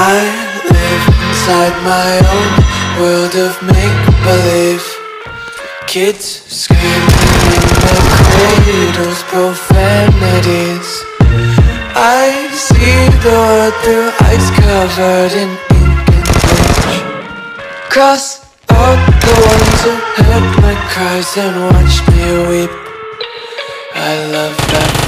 I live inside my own world of make-believe. Kids screaming in their cradles, profanities. I see the world through ice covered in ink and bleach. Cross out the ones who heard my cries and watched me weep. I love everything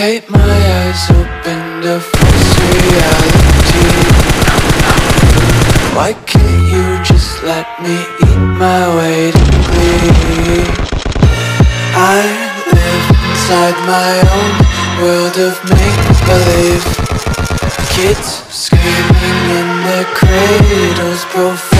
Take my eyes open to false reality Why can't you just let me eat my way to glee? I live inside my own world of make-believe Kids screaming in their cradles, profanities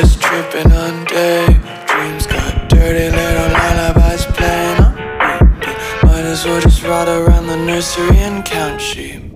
Just tripping on daydreams. Got dirty little lullabies playing on. Might as well just ride around the nursery and count sheep.